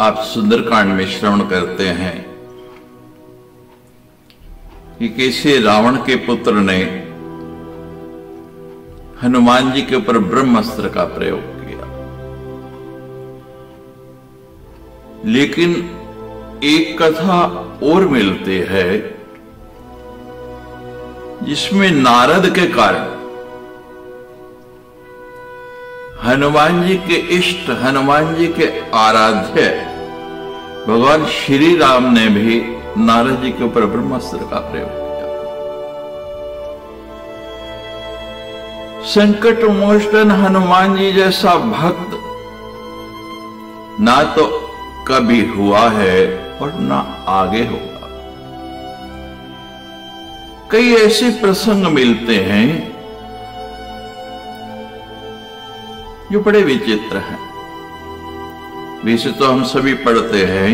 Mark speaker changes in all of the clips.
Speaker 1: आप सुंदरकांड में श्रवण करते हैं। कि कैसे रावण के पुत्र ने हनुमान जी के ऊपर ब्रह्मास्त्र का प्रयोग किया। लेकिन एक कथा और मिलती है, जिसमें नारद के कारण हनुमान जी के इष्ट हनुमान जी के आराध्य। भगवान श्री राम ने भी नारद जी के ऊपर ब्रह्मास्त्र का प्रयोग किया। संकट मोचन हनुमान जी जैसा भक्त ना तो कभी हुआ है और ना आगे होगा। कई ऐसे प्रसंग मिलते हैं जो बड़े विचित्र हैं। वैसे तो हम सभी पढ़ते हैं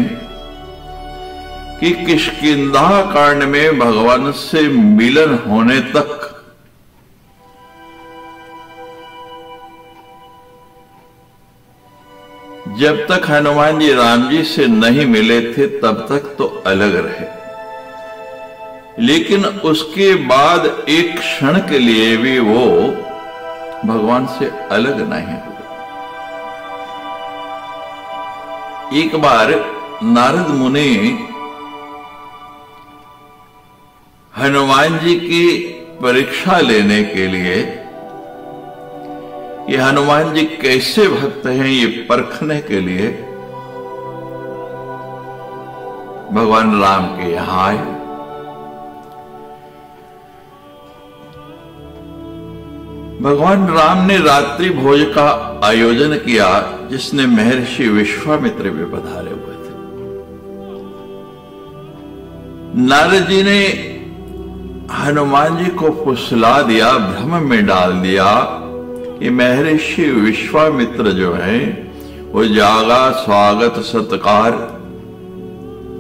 Speaker 1: कि किशकिंधा कांड में भगवान से मिलन होने तक जब तक हनुमान जी राम जी से नहीं मिले थे, तब तक तो अलग रहे। लेकिन उसके बाद एक क्षण के लिए भी वो भगवान से अलग नहीं। एक बार नारद मुनि हनुमान जी की परीक्षा लेने के लिए, ये हनुमान जी कैसे भक्त हैं ये परखने के लिए, भगवान राम के यहाँ आए। भगवान राम ने रात्रि भोज का आयोजन किया। जिसने महर्षि विश्वामित्र भी पधारे हुए थे। नारद जी ने हनुमान जी को फुसला दिया, भ्रम में डाल दिया कि महर्षि विश्वामित्र जो है, वो जागा स्वागत सत्कार।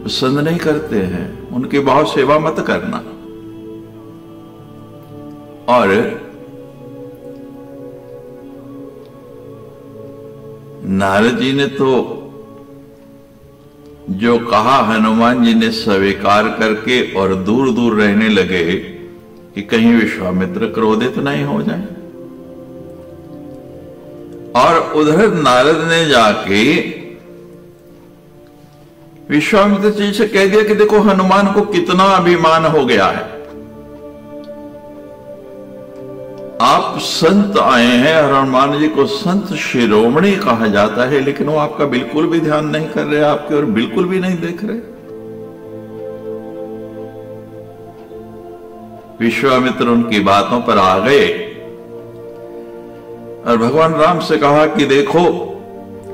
Speaker 1: पसंद नहीं करते हैं। उनकी बहुत सेवा मत करना। और नारद जी ने तो जो कहा, हनुमान जी ने स्वीकार करके और दूर दूर रहने लगे कि कहीं विश्वामित्र क्रोधित नहीं हो जाए। और उधर नारद ने जाके विश्वामित्र जी से कह दिया कि देखो, हनुमान को कितना अभिमान हो गया है। आप संत आए हैं और हनुमान जी को संत शिरोमणि कहा जाता है, लेकिन वो आपका बिल्कुल भी ध्यान नहीं कर रहे, आपके और बिल्कुल भी नहीं देख रहे। विश्वामित्र उनकी बातों पर आ गए और भगवान राम से कहा कि देखो,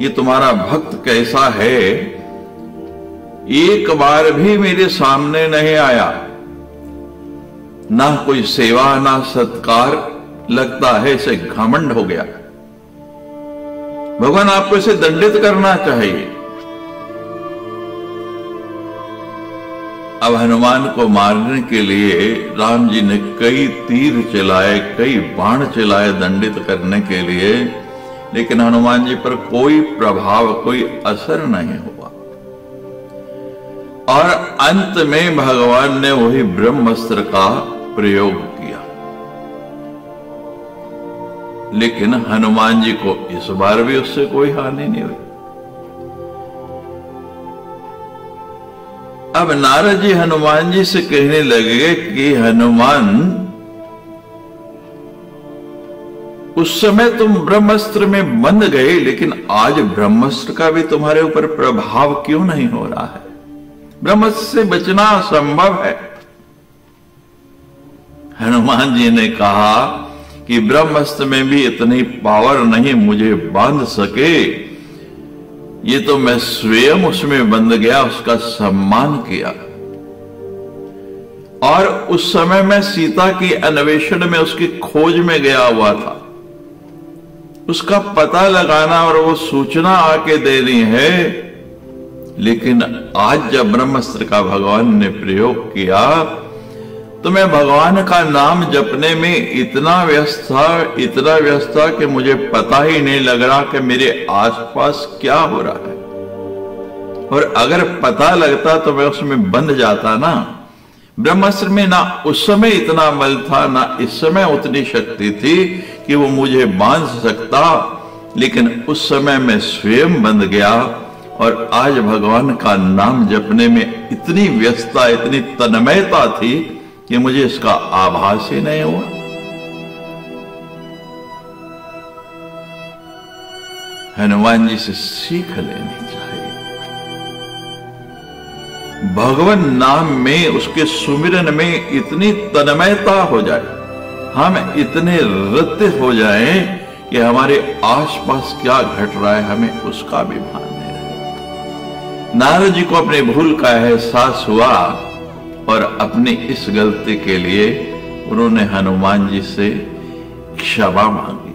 Speaker 1: ये तुम्हारा भक्त कैसा है? एक बार भी मेरे सामने नहीं आया। ना कोई सेवा, ना सत्कार लगता है इसे घमंड हो गया। भगवान आपको इसे दंडित करना चाहिए। अब हनुमान को मारने के लिए राम जी ने कई तीर चलाए, कई बाण चलाए दंडित करने के लिए, लेकिन हनुमान जी पर कोई प्रभाव, कोई असर नहीं हुआ। और अंत में भगवान ने वही ब्रह्मस्त्र का प्रयोग लेकिन हनुमान जी को इस बार भी उससे कोई हानि नहीं हुई। अब नारद जी हनुमान जी से कहने लगे कि हनुमान, उस समय तुम ब्रह्मस्त्र में बंद गए, लेकिन आज ब्रह्मस्त्र का भी तुम्हारे ऊपर प्रभाव क्यों नहीं हो रहा है? ब्रह्मस्त्र से बचना असंभव है। हनुमान जी ने कहा कि ब्रह्मस्त्र में भी इतनी पावर नहीं मुझे बाँध सके। ये तो मैं स्वयं उसमें बंद गया, उसका सम्मान किया। और उस समय मैं सीता की अन्वेषण में उसकी खोज में गया हुआ था। उसका पता लगाना और वो सूचना आके देनी है। लेकिन आज जब ब्रह्मस्त्र का भगवान ने प्रयोग किया तो मैं भगवान का नाम जपने में इतना व्यस्त था, इतना व्यस्त था कि मुझे पता ही नहीं लग रहा कि मेरे आसपास क्या हो रहा है। और अगर पता लगता तो मैं उसमें बंध जाता ना। ब्रह्मास्त्र में ना उस समय इतना बल था, ना इस समय उतनी शक्ति थी कि वो मुझे बाँध सकता, लेकिन उस समय मैं स्वयं बंध गया। और आज भगवान का नाम जपने में इतनी व्यस्तता, इतनी तन्मयता थी कि मुझे इसका आभास ही नहीं हुआ। हनुमान जी से सीख लेनी चाहिए। भगवान नाम में उसके सुमिरन में इतनी तन्मयता हो जाए, हम इतने रत्य हो जाएँ कि हमारे आसपास क्या घट रहा है, हमें उसका भी भान नहीं रहे। नारद जी को अपने भूल का एहसास हुआ और अपनी इस गलती के लिए उन्होंने हनुमान जी से क्षमा मांगी।